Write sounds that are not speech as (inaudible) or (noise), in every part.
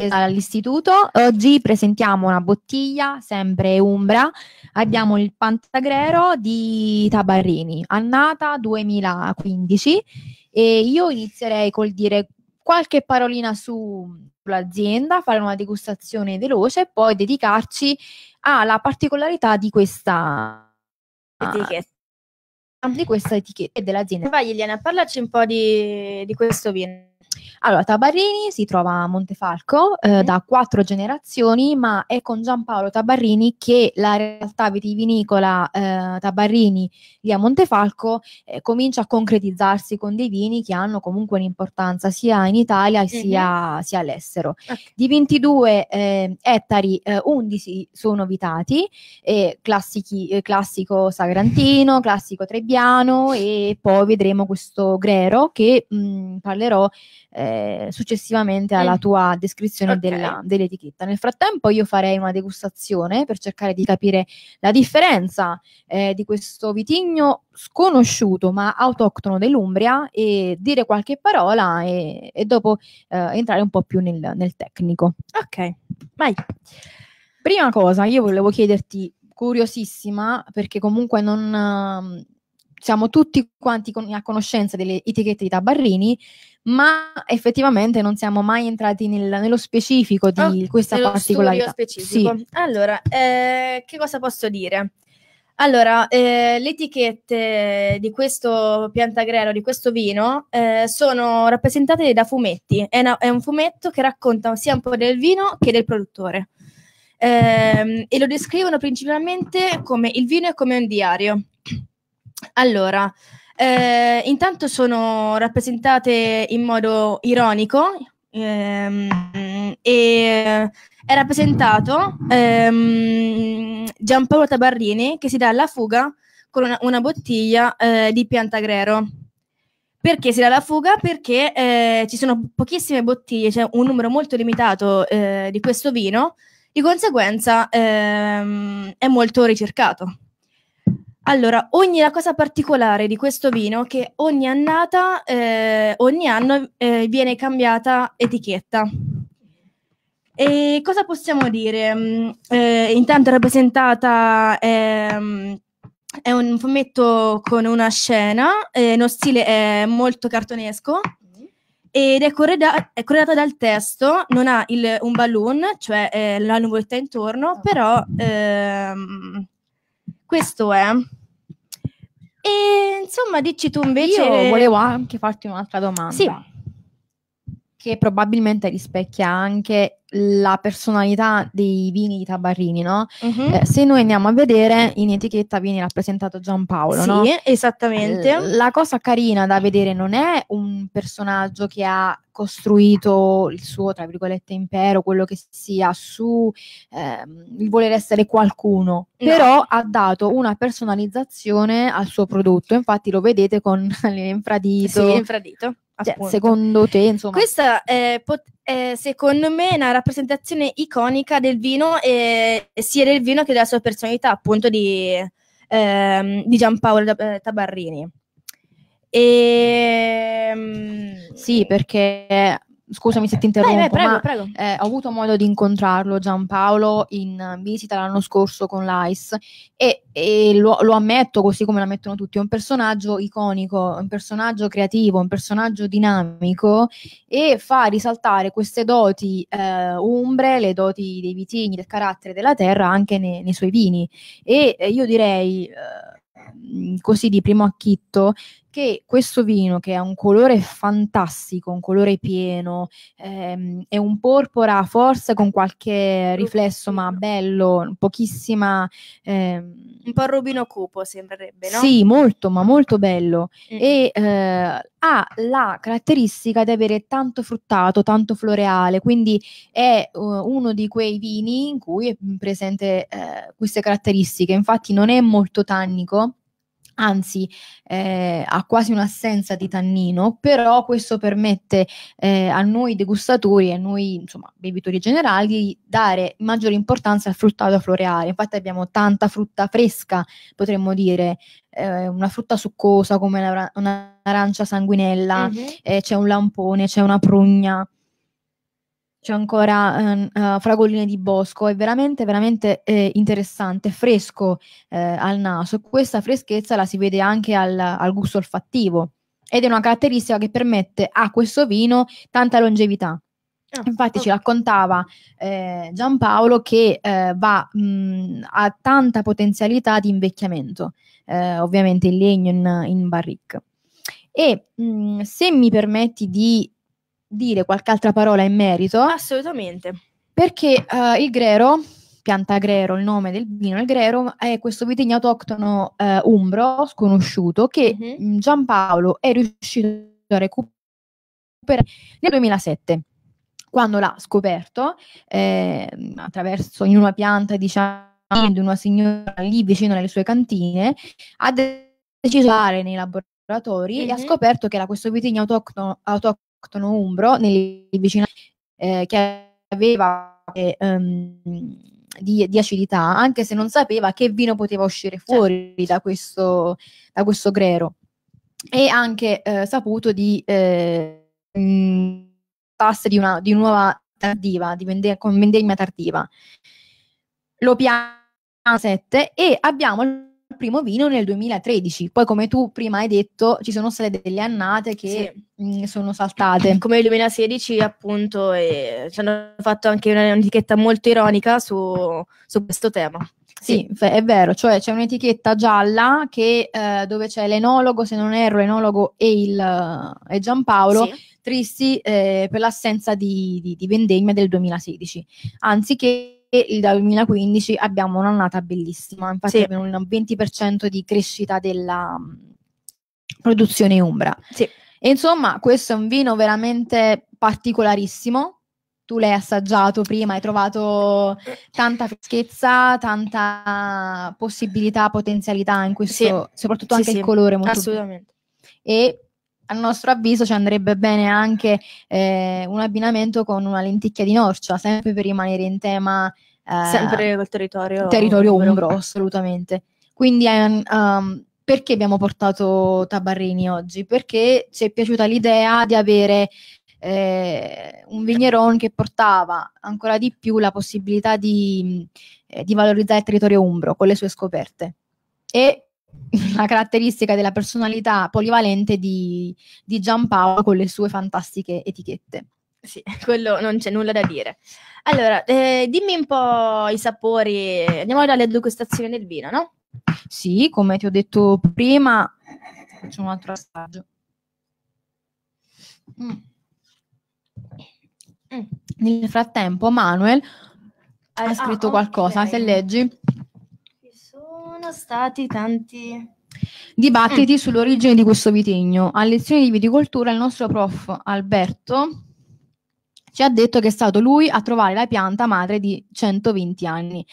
il all'istituto. Oggi presentiamo una bottiglia, sempre Umbra. Abbiamo il Pantagrero di Tabarrini, annata 2015. E io inizierei col dire qualche parolina sull'azienda, fare una degustazione veloce e poi dedicarci alla particolarità di questa etichetta. Di questa etichetta dell'azienda. Vai Eliana, parlaci un po' di, di questo vino. Allora, Tabarrini si trova a Montefalco eh, mm. da quattro generazioni, ma è con Giampaolo Tabarrini che la realtà vitivinicola eh, Tabarrini lì a Montefalco eh, comincia a concretizzarsi con dei vini che hanno comunque un'importanza sia in Italia mm-hmm. sia, sia, all'estero. Okay. Di 22 eh, ettari, 11 eh, sono vitati, classici, eh, classico Sagrantino, (laughs) classico Trebbiano e poi vedremo questo Grero che mh, mm, parlerò eh, successivamente alla mm. tua descrizione okay. della, dell'etichetta. Nel frattempo io farei una degustazione per cercare di capire la differenza eh, di questo vitigno sconosciuto ma autoctono dell'Umbria e dire qualche parola e, e dopo eh, entrare un po' più nel, nel tecnico. Ok, vai. Prima cosa, io volevo chiederti, curiosissima, perché comunque non siamo tutti quanti con, a conoscenza delle etichette di Tabarrini, ma effettivamente non siamo mai entrati nel, nello specifico di oh, questa particolarità. Specifico. Sì. Allora, eh, che cosa posso dire? Allora, eh, le etichette di questo piantagrero, di questo vino, eh, sono rappresentate da fumetti. È, una, è, un fumetto che racconta sia un po' del vino che del produttore. Eh, e lo descrivono principalmente come il vino è come un diario. Allora, eh, intanto sono rappresentate in modo ironico ehm, e è rappresentato ehm, Giampaolo Tabarrini che si dà alla fuga con una, una bottiglia eh, di Piantagrero. Perché si dà la fuga? Perché eh, ci sono pochissime bottiglie, c'è cioè un numero molto limitato eh, di questo vino, di conseguenza ehm, è molto ricercato. Allora, ogni la cosa particolare di questo vino è che ogni annata, eh, ogni anno eh, viene cambiata etichetta. E cosa possiamo dire? Mm, eh, intanto è rappresentata ehm, è un fumetto con una scena, eh, lo stile è molto cartonesco ed è, correda- è corredata dal testo, non ha il, un balloon, cioè eh, la nuvoletta intorno, però ehm, questo è. E insomma, dici tu invece. Io volevo anche farti un'altra domanda. Sì. Che probabilmente rispecchia anche la personalità dei vini di Tabarrini, no? Uh-huh. Eh, se noi andiamo a vedere, in etichetta viene rappresentato Giampaolo, sì, no? esattamente. L- la cosa carina da vedere non è un personaggio che ha costruito il suo, tra virgolette, impero, quello che sia, su eh, il voler essere qualcuno, no. però ha dato una personalizzazione al suo prodotto, infatti lo vedete con (laughs) l'infradito. Sì, l'infradito. Cioè, secondo te, insomma. Questa è, pot- è, secondo me una rappresentazione iconica del vino e, e sia del vino che della sua personalità, appunto di, ehm, di Giampaolo eh, Tabarrini. E, ehm, sì, perché scusami se ti interrompo, vai, vai, prego, ma prego. Eh, ho avuto modo di incontrarlo Giampaolo in visita l'anno scorso con l'ICE e, e lo, lo, ammetto così come lo ammettono tutti, è un personaggio iconico, un personaggio creativo, un personaggio dinamico e fa risaltare queste doti eh, umbre, le doti dei vitigni, del carattere della terra anche nei, nei suoi vini e eh, io direi eh, così di primo acchitto che questo vino, che ha un colore fantastico, un colore pieno, ehm, è un porpora forse con qualche riflesso, ma bello, pochissima... Ehm, un po' rubino cupo sembrerebbe, no? Sì, molto, ma molto bello. Mm. E eh, ha la caratteristica di avere tanto fruttato, tanto floreale, quindi è uh, uno di quei vini in cui è presente eh, queste caratteristiche. Infatti non è molto tannico, anzi eh, ha quasi un'assenza di tannino, però questo permette eh, a noi degustatori, a noi insomma bevitori generali, di dare maggiore importanza al fruttato floreale. Infatti abbiamo tanta frutta fresca, potremmo dire, eh, una frutta succosa come un'arancia sanguinella, mm-hmm. c'è un lampone, c'è una prugna c'è ancora uh, fragolline di bosco, è veramente, veramente eh, interessante, fresco eh, al naso. Questa freschezza la si vede anche al, al, gusto olfattivo ed è una caratteristica che permette a questo vino tanta longevità. Oh, Infatti okay. ci raccontava eh, Giampaolo che eh, va, mh, ha tanta potenzialità di invecchiamento, eh, ovviamente il legno in, in barrique. E mh, se mi permetti di dire qualche altra parola in merito? Assolutamente. Perché uh, il grero, pianta grero, il nome del vino, il grero è questo vitigno autoctono uh, umbro sconosciuto che mm-hmm. Giampaolo è riuscito a recuperare nel 2007 quando l'ha scoperto eh, attraverso in una pianta diciamo di una signora lì vicino alle sue cantine ha deciso di andare nei laboratori mm-hmm. e ha scoperto che era questo vitigno autoctono, autoctono autoctono umbro nelle vicinanze eh, che aveva eh, um, di, di, acidità, anche se non sapeva che vino poteva uscire certo. fuori da, questo, da questo grero. E anche eh, saputo di eh, tasse di una di nuova tardiva, di vende- con vendemmia tardiva. Lo piano 7 e abbiamo primo vino nel 2013. Poi, come tu prima hai detto, ci sono state delle annate che sì. mh, mm, sono saltate. Come il 2016, appunto, e ci hanno fatto anche un'etichetta molto ironica su, su questo tema. Sì, sì, è vero, cioè c'è un'etichetta gialla che, eh, dove c'è l'enologo, se non erro, l'enologo e, il, e Giampaolo, sì. tristi eh, per l'assenza di, di, di vendemmia del 2016. Anziché e dal 2015 abbiamo un'annata bellissima, infatti sì. abbiamo un 20% di crescita della produzione umbra. Sì. E insomma, questo è un vino veramente particolarissimo. Tu l'hai assaggiato prima, hai trovato tanta freschezza, tanta possibilità, potenzialità in questo, sì. soprattutto anche il colore molto Assolutamente. E a nostro avviso ci andrebbe bene anche eh, un abbinamento con una lenticchia di norcia, sempre per rimanere in tema. Eh, sempre col territorio, territorio umbro, assolutamente. Quindi um, perché abbiamo portato Tabarrini oggi? Perché ci è piaciuta l'idea di avere eh, un vigneron che portava ancora di più la possibilità di, eh, di valorizzare il territorio umbro con le sue scoperte. E la caratteristica della personalità polivalente di, di Giampaolo con le sue fantastiche etichette. Sì, (laughs) quello non c'è nulla da dire. Allora, eh, dimmi un po' i sapori, andiamo dalle degustazioni del vino, no? Sì, come ti ho detto prima, faccio un altro assaggio. Mm. Mm. Nel frattempo, Manuel ha ah, scritto ah, qualcosa, okay. se leggi sono stati tanti dibattiti mm. sull'origine di questo vitigno. A lezioni di viticoltura il nostro prof Alberto ci ha detto che è stato lui a trovare la pianta madre di 120 anni.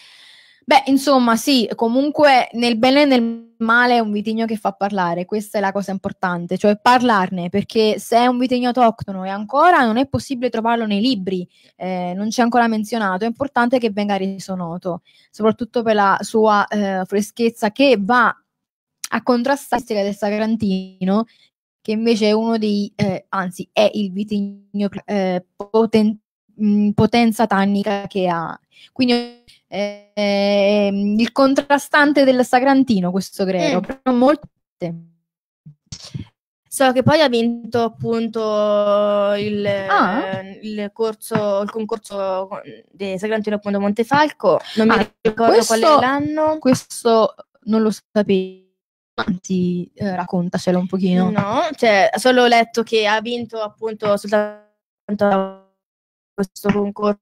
Beh, insomma, sì, comunque nel bene e nel male è un vitigno che fa parlare, questa è la cosa importante, cioè parlarne, perché se è un vitigno autoctono e ancora non è possibile trovarlo nei libri, eh, non c'è ancora menzionato, è importante che venga reso noto, soprattutto per la sua eh, freschezza che va a contrastare del Sagrantino, che invece è uno dei, eh, anzi è il vitigno eh, poten- mh, potenza tannica che ha. Quindi eh, il contrastante del Sagrantino, questo Grero, mm. molto So che poi ha vinto appunto il, ah. il, corso, il concorso di Sagrantino appunto Montefalco. Non ah, mi ricordo questo, qual è l'anno. Questo non lo sapevo. Anzi, eh, raccontacelo un pochino. No, cioè, solo ho letto che ha vinto appunto soltanto questo concorso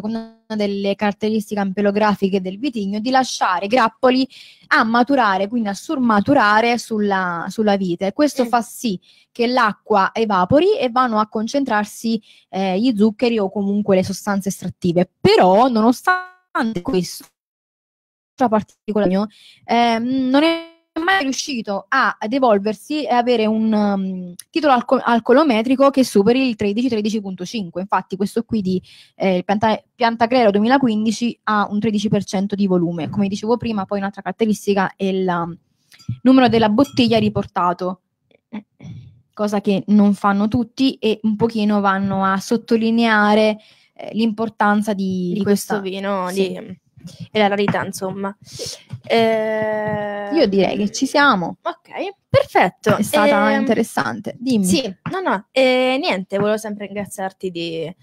seconda delle caratteristiche ampelografiche del vitigno, di lasciare i grappoli a maturare, quindi a surmaturare sulla, sulla vite. Questo Mm. fa sì che l'acqua evapori e vanno a concentrarsi eh, gli zuccheri o comunque le sostanze estrattive. Però, nonostante questo, particolare, ehm, non è mai riuscito a, ad evolversi e avere un um, titolo alco- alcolometrico che superi il 13-13.5. Infatti, questo qui di eh, pianta- Piantagrelo 2015 ha un 13% di volume. Come dicevo prima, poi un'altra caratteristica è il um, numero della bottiglia riportato, cosa che non fanno tutti e un pochino vanno a sottolineare eh, l'importanza di, di, di questo vino sì. di- e la rarità, insomma. Eh, Io direi che ci siamo. Ok, perfetto. È stata Ehm, interessante. Dimmi. Sì, no, no, eh, niente, volevo sempre ringraziarti di,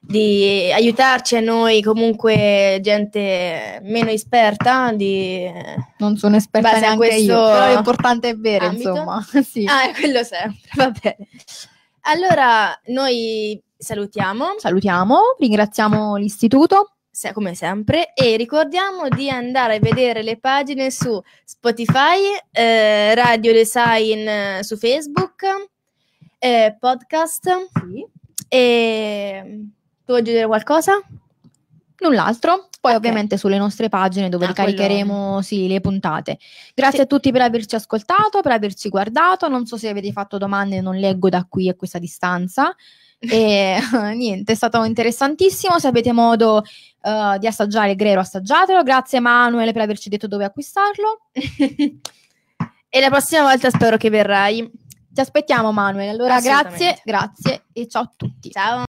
di aiutarci a noi, comunque gente meno esperta, di... Non sono esperta neanche questo io, però l'importante è bere, ambito? insomma. (laughs) sì. Ah, quello sempre, va bene. Allora, noi salutiamo, Salutiamo, ringraziamo l'istituto. Se- come sempre, e ricordiamo di andare a vedere le pagine su Spotify, eh, Radio Design eh, su Facebook, eh, podcast. E tu vuoi aggiungere qualcosa? Null'altro. Poi Ok. ovviamente sulle nostre pagine dove Ah, ricaricheremo sì, le puntate. Grazie Sì. a tutti per averci ascoltato, per averci guardato. Non so se avete fatto domande, non leggo da qui a questa distanza. (laughs) E niente, è stato interessantissimo. Se avete modo eh, di assaggiare il Grero, assaggiatelo. Grazie Manuele per averci detto dove acquistarlo. (laughs) e la prossima volta spero che verrai. Ti aspettiamo Manuele. Allora grazie, grazie e ciao a tutti. Ciao.